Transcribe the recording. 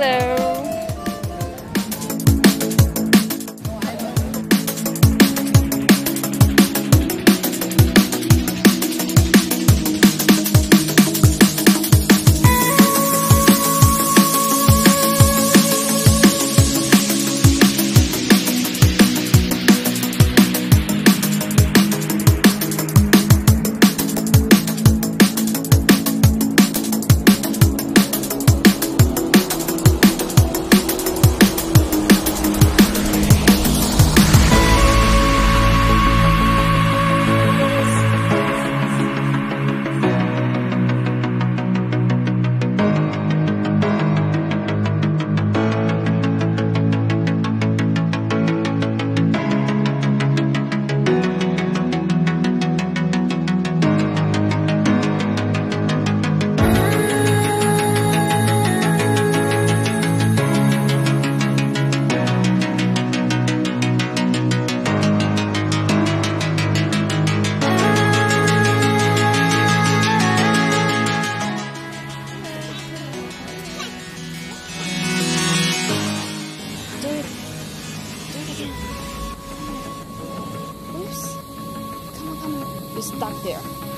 Hello. Oops. Come on, come on. You're stuck there.